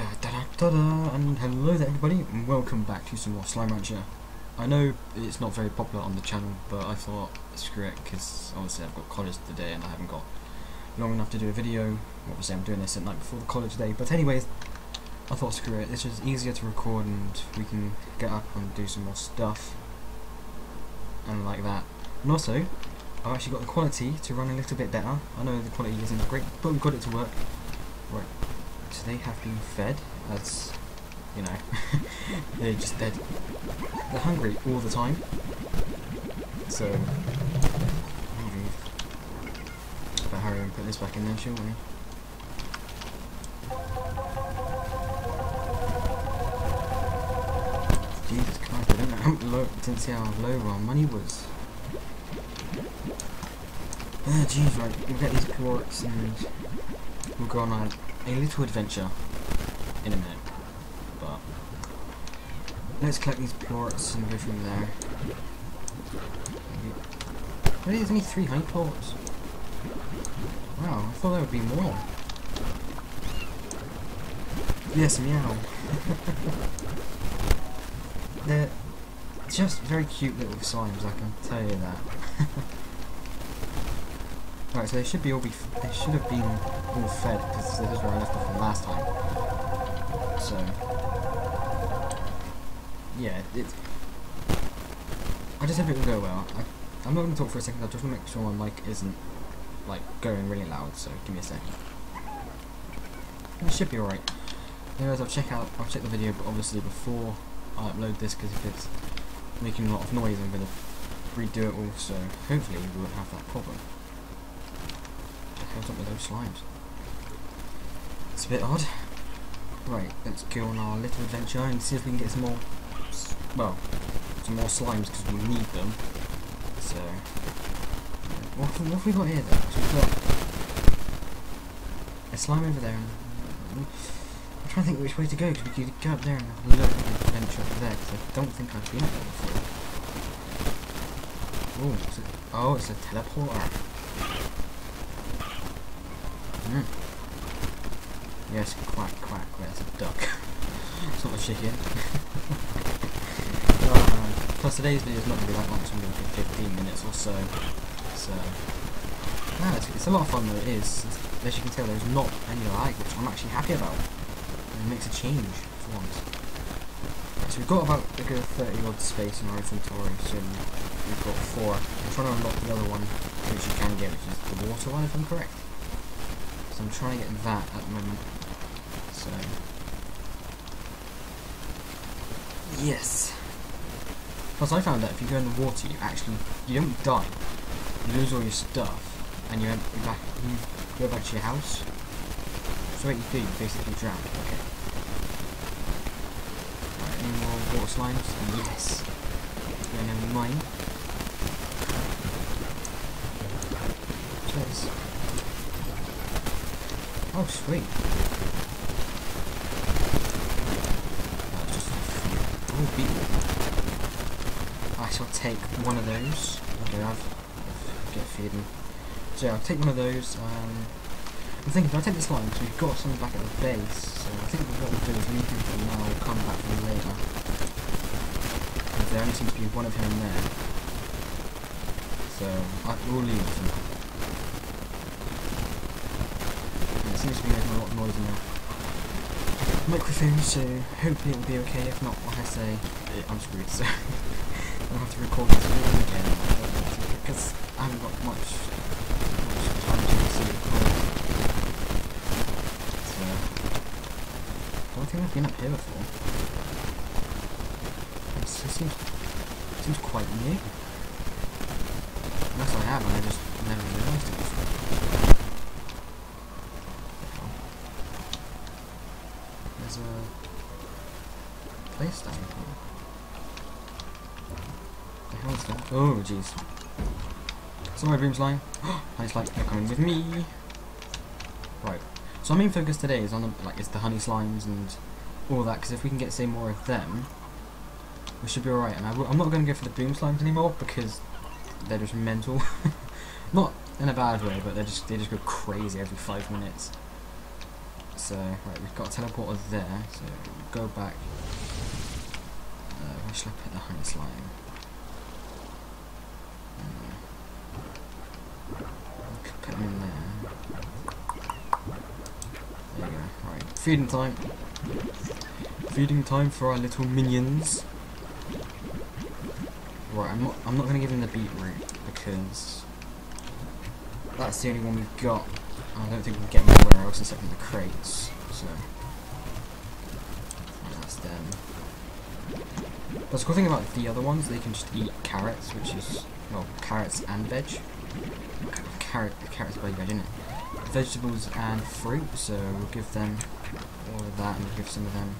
Da, da, da, da, and hello there everybody, and welcome back to some more Slime Rancher. I know it's not very popular on the channel, but I thought, screw it, because obviously I've got college today and I haven't got long enough to do a video. Obviously I'm doing this at night before the college day, but anyways, I thought screw it, it's just easier to record and we can get up and do some more stuff. And like that. And also, I've actually got the quality to run a little bit better. I know the quality isn't great, but we've got it to work. Right, so they have been fed That's, you know, they're just dead. They're hungry all the time. So, better hurry and put this back in there, shall we? Jesus Christ, I don't know how low, didn't see how low our money was. Ah, jeez, right, we'll get these quartz and we'll go on a little adventure in a minute. But let's collect these plorts and go from there. Really, there's only three honey plorts. Wow, I thought there would be more. Yes, meow. They're just very cute little slimes, I can tell you that. right, so they should be all be they should have been all fed because this is where I left off from last time. So yeah, it. I just hope it will go well. I, I'm not going to talk for a second. I just want to make sure my mic isn't like going really loud. So give me a second. It should be alright. Anyways, I'll check out. I'll check the video, but obviously before I upload this, because if it's making a lot of noise, I'm going to redo it all. So hopefully we won't have that problem. Hell's up with those slimes? It's a bit odd. Right, let's go on our little adventure and see if we can get some more, well, some more slimes because we need them. So, what what have we got here then? We've got a slime over there. And, I'm trying to think which way to go because we could go up there and have a look at the adventure over there because I don't think I've been up there before. Oh, it's a, oh, it's a teleporter. Yes, quack, quack, where's a duck? it's not a chicken. uh, plus today's video is not going to be that long, it's going to be 15 minutes or so. So, yeah, it's, it's a lot of fun though, it is. It's, as you can tell, there's not any lag, which I'm actually happy about. It makes a change for once. So we've got about a good 30 odd space in our inventory, so we've got four. I'm trying to unlock the other one, which you can get, which is the water one if I'm correct. So I'm trying to get that at the moment. Yes. Plus, I found out if you go in the water, you actually you don't die. You lose all your stuff, and you end back you go back to your house. So what you do, you basically drown. Okay. Right, any more water slimes? Yes. Yeah, no mine. Cheers. Oh, sweet. That's just beetle. I shall take one of those. Okay, I've, I've get feeding. So yeah, I'll take one of those. Um, I'm thinking if I take this line, because we've got some back at the base, so I think what we'll do is leave him for now, we'll come back for later. There only seems to be one of him there. So, I will leave him. It seems to be making a lot of noise in there. Microphone, so hopefully it'll be okay. If not, like I say, I'm screwed, so I'll have to record this video again. Because I haven't got much, much time to see record. So, I don't think I've been up here before. It seems, seems quite new. Unless I have, and I just never realised it before. There's a is? Oh, jeez. Sorry, Boom Slime. Honey Slime, you're coming with me. Right. So our main focus today is on the, like, it's the honey slimes and all that. Because if we can get say more of them, we should be alright. And I w I'm not going to go for the boom slimes anymore because they're just mental. not in a bad way, but they just they just go crazy every five minutes. So, right, we've got a teleporter there, so go back. Where should I put the slime? Uh, could put him in there. There you go. Right, feeding time. Feeding time for our little minions. Right, I'm not. I'm not going to give him the beetroot because that's the only one we've got. I don't think we can get anywhere else except in the crates. So that's them. But the cool thing about the other ones, they can just eat carrots, which is well, carrots and veg. Carrot, carrots by veg, isn't it? Vegetables and fruit. So we'll give them all of that, and we'll give some of them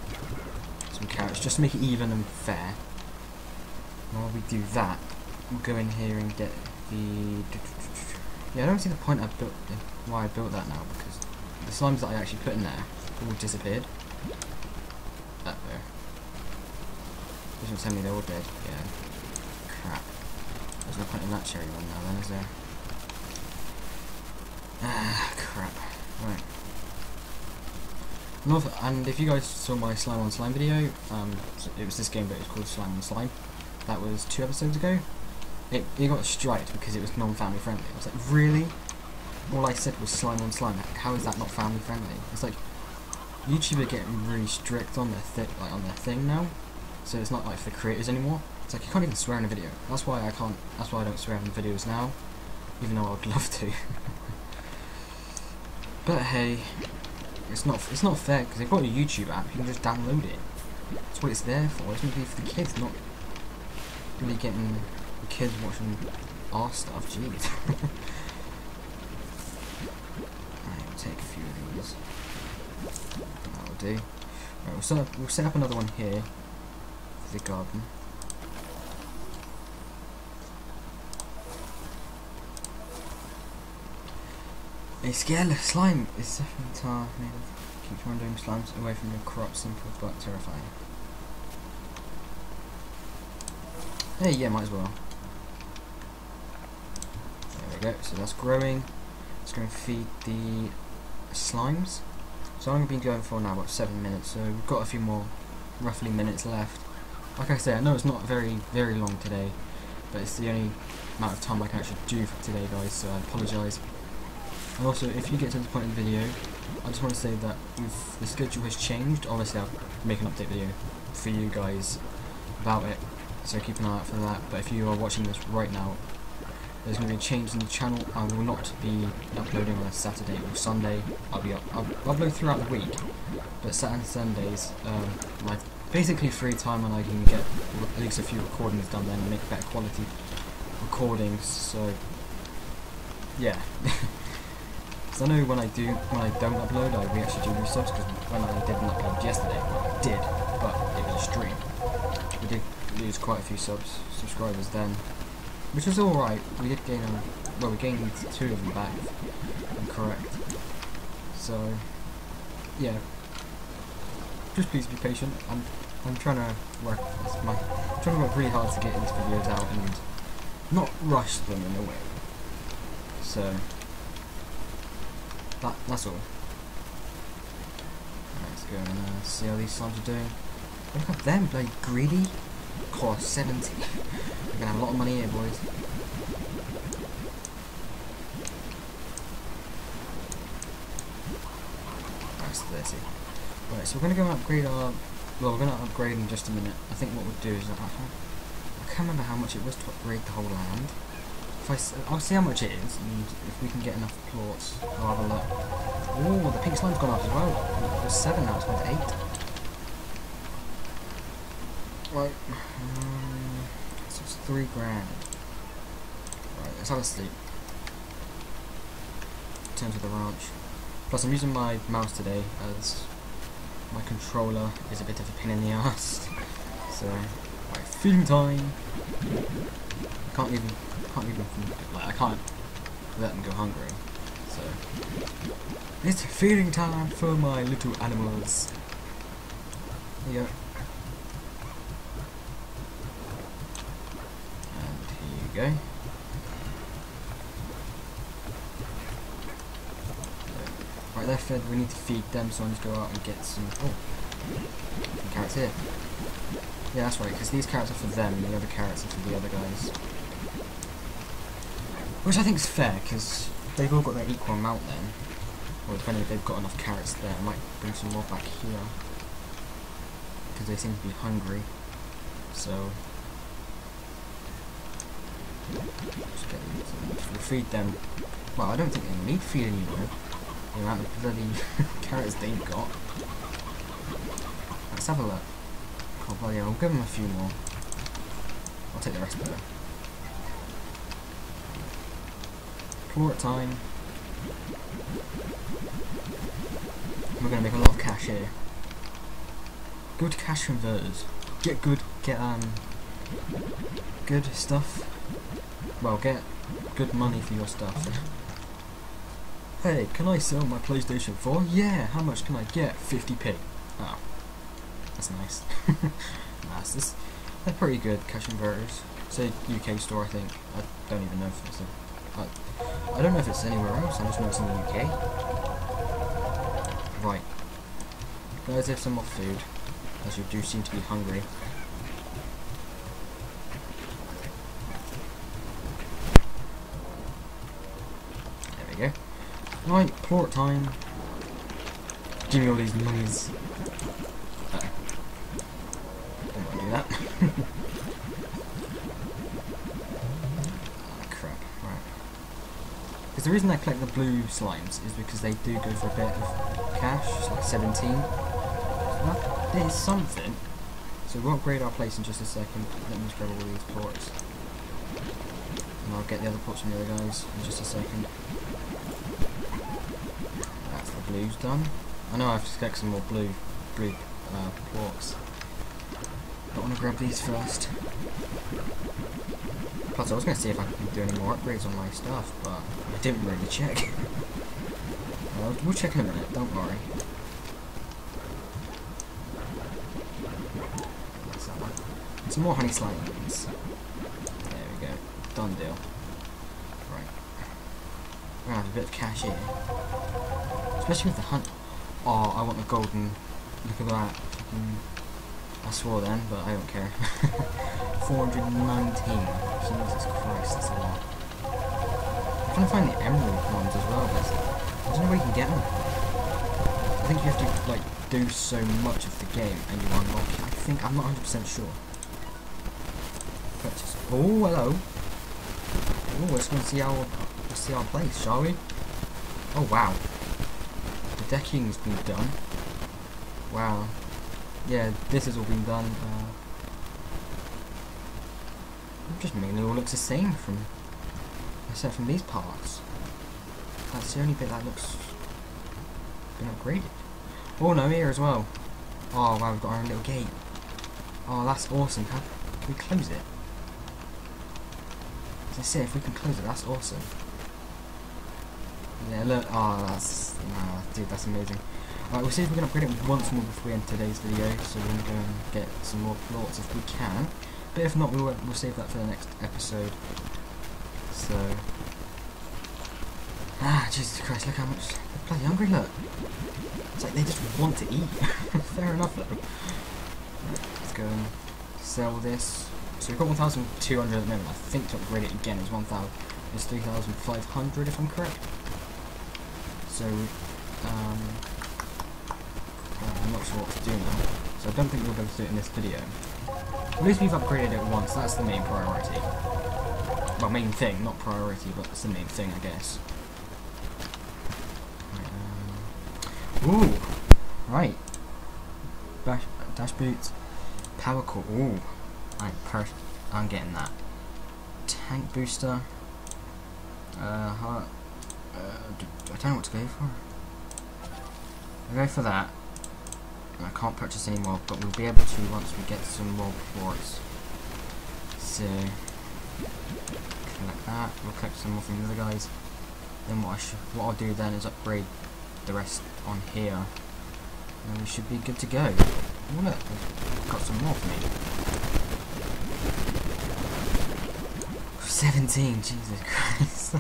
some carrots, just to make it even and fair. While we do that, we'll go in here and get the. Yeah, I don't see the point I built, why I built that now because the slimes that I actually put in there all disappeared. Uh oh. Doesn't tell me they're all dead. Yeah. Crap. There's no point in that cherry one now, then, is there? Ah, crap. Right. Another, and if you guys saw my slime on slime video, um, it was this game, but it was called Slime on Slime. That was two episodes ago. It, it got striked because it was non-family friendly. I was like, really? All I said was slime on slime. How is that not family friendly? It's like YouTube are getting really strict on their thi like on their thing now, so it's not like for creators anymore. It's like you can't even swear in a video. That's why I can't. That's why I don't swear in the videos now, even though I'd love to. but hey, it's not it's not fair because they've got a YouTube app. You can just download it. That's what it's there for. It's meant to be for the kids, not really getting the kids watching our stuff. Jeez. I'll take a few of these. That'll do. Right, we'll set up, we'll set up another one here the garden. A Scareslime is definitely tar made of keeps random slimes away from your crop, simple but terrifying. Hey, yeah, might as well. There we go, so that's growing. It's going to feed the slimes. So I'm going to be going for now about 7 minutes, so we've got a few more roughly minutes left. Like I say, I know it's not very, very long today, but it's the only amount of time I can actually do for today, guys, so I apologise. And also, if you get to this point in the video, I just want to say that the schedule has changed, obviously I'll make an update video for you guys about it, so keep an eye out for that. But if you are watching this right now, there's going to be a change in the channel. I will not be uploading on a Saturday or Sunday. I'll be up, I'll upload throughout the week, but Saturday and Sundays, um, like basically free time when I can get at least a few recordings done then and make better quality recordings. So yeah. Because I know when I do, when I don't upload, I we actually do lose subs. Because when I didn't upload yesterday, well, I did, but it was a stream. We did lose quite a few subs, subscribers then, which was all right. We did gain, um, well, we gained two of them back. I'm correct. So, yeah. Just please be patient. I'm, I'm trying to work. My, I'm trying to work really hard to get these videos out and not rush them in a way. So. That, that's all. Let's go and uh, see how these slimes are doing. Look at them, bloody greedy. Cost 70. We're gonna have a lot of money here, boys. That's 30. Right, so we're gonna go and upgrade our... Well, we're gonna upgrade in just a minute. I think what we'll do is... I, can't remember how much it was to upgrade the whole land. If I, I'll see how much it is, and if we can get enough plorts, I'll have a look. Oh, the pink slime's gone up as well. It was 7, now it's gone to 8. Right, um, so it's 3 grand. Right, let's have a sleep. In to the ranch. Plus, I'm using my mouse today, as my controller is a bit of a pain in the ass. So, right, feeding time! Can't even can't even like I can't let them go hungry. So it's feeding time for my little animals. Here. And here you go. Right, we need to feed them, so I need to go out and get some. Oh, carrots here. Yeah, that's right, because these carrots are for them, and the other carrots are for the other guys. Which I think is fair, because they've all got their equal amount then. Or depending if they've got enough carrots there, I might bring some more back here. Because they seem to be hungry. So... Just get we'll feed them. Well, I don't think they need feed anymore. The amount of bloody carrots they've got. Let's have a look. Oh, hell, I'll give them a few more. I'll take the rest of them. Plort time. We're gonna make a lot of cash here. Good cash converters. Get good, get um, good stuff. Well, get good money for your stuff. hey, can I sell my PlayStation 4? Yeah, how much can I get? 50p. Oh, ah, that's nice. nice. This, they're pretty good cash converters. It's a UK store, I think. I don't even know if it's a. I, I don't know if it's anywhere else. I just know it's in the UK. Right. Guys, have some more food, as you do seem to be hungry. There we go. Right, plort time. Give me all these monies. Uh do that. oh, crap. Right. Because the reason I collect the blue slimes is because they do go for a bit of cash, it's like 17. Well, that is something. So we'll upgrade our place in just a second. Let me just grab all these plorts. And I'll get the other plorts from the other guys in just a second. Blues done. I know I have to collect some more blue blue uh, plorts. But I want to grab these first. Plus I was going to see if I can do any more upgrades on my stuff, but I didn't really check. well, we'll check in a minute, don't worry. That's that one. Some more honey slimes. There we go. Done deal. Right. Have a bit of cash here. Especially with the hunt. Oh, I want the golden. Look at that. Fucking I swore then, but I don't care. 419. Jesus Christ, that's a lot. I'm trying to find the emerald ones as well, but I don't know where you can get them. I think you have to, like, do so much of the game and you unlock it. I think, I'm not 100% sure. Oh, hello. Oh, let's go and see our, see our place, shall we? Oh, wow. Decking's been done. Wow yeah, this has all been done. Uh, just mainly all looks the same from, except from these parts. That's the only bit that looks been upgraded. Oh no, here as well. Oh wow, we've got our own little gate. Oh, that's awesome. Can we close it? As I say, if we can close it, that's awesome. Yeah, look. Oh, that's... Nah, dude, that's amazing. Alright, we'll see if we can upgrade it once more before we end today's video, so we're going to go and get some more plorts if we can. But if not, we'll, we'll save that for the next episode. So... Ah, Jesus Christ, look how much... They're bloody hungry, look. It's like they just want to eat. Fair enough, though. Let's go and sell this. So we've got 1,200 at the moment. I think to upgrade it again is 1,000. It's 3,500 if I'm correct. So, um, I'm not sure what to do now. So I don't think we'll be able to do it in this video. At least we've upgraded it once, that's the main priority. Well, main thing, not priority, but it's the main thing, I guess. Right, um, ooh! Right. Bash, dash boots. Power core. Ooh. Right, I'm getting that. Tank booster. Uh, heart. Uh, I don't know what to go for. I'll go for that. I can't purchase any more, but we'll be able to once we get some more reports. So, collect that. We'll collect some more from the other guys. Then what I should, what I'll do then is upgrade the rest on here, and we should be good to go. Oh look, got some more for me. 17, Jesus Christ.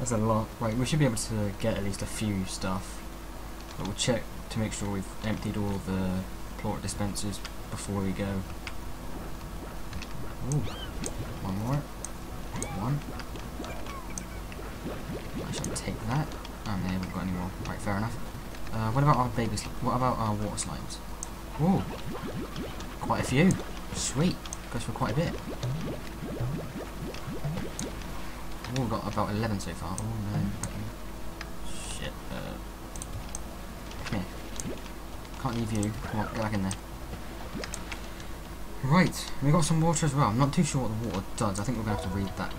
That's a lot. Right, we should be able to get at least a few stuff. But we'll check to make sure we've emptied all the plort dispensers before we go. Ooh, one more. One. I shall take that. And there, we've got any more. Right, fair enough. Uh, what about our baby What about our water slimes? Ooh, quite a few. Sweet. Goes for quite a bit. We've got about 11 so far. Oh no. Shit. Uh, come here. Can't leave you. Come on, get back in there. Right, we got some water as well. I'm not too sure what the water does. I think we're going to have to read that.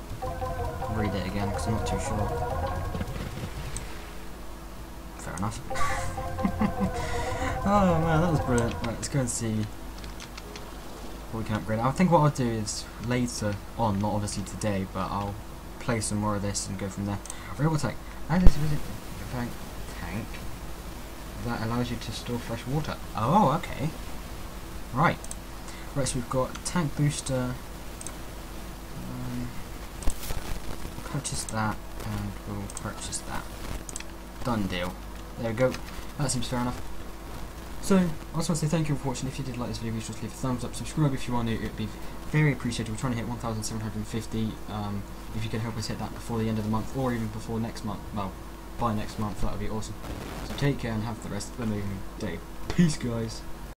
Read it again because I'm not too sure. Fair enough. oh man, that was brilliant. Right, let's go and see what we can upgrade. I think what I'll do is later on, not obviously today, but I'll play some more of this and go from there. Tech. Add this visit tank, tank that allows you to store fresh water. Oh, okay. Right. Right, so we've got tank booster. Um, purchase that, and we'll purchase that. Done deal. There we go. That seems fair enough. So, I just want to say thank you for watching. If you did like this video, be sure to leave a thumbs up, subscribe if you are new. It would be very appreciated. We're trying to hit 1,750. Um, if you can help us hit that before the end of the month, or even before next month, well, by next month, that would be awesome. So take care and have the rest of the amazing day. Peace, guys.